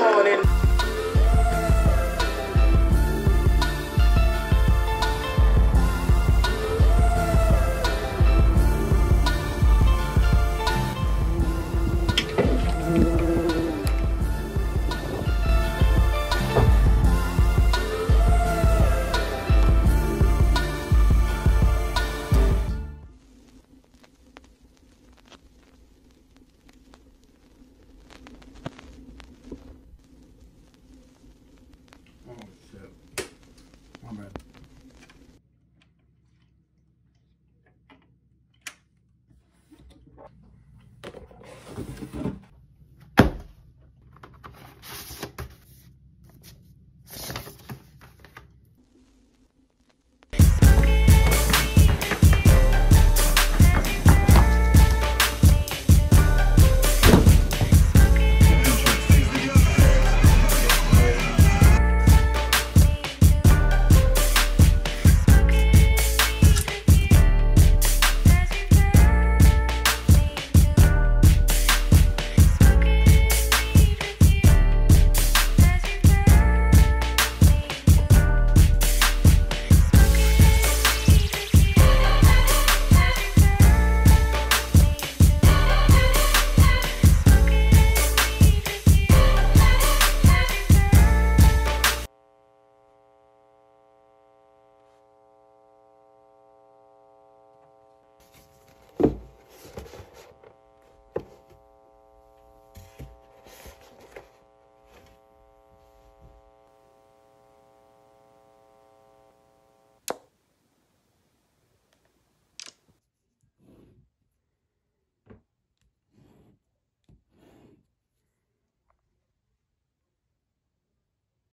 morning.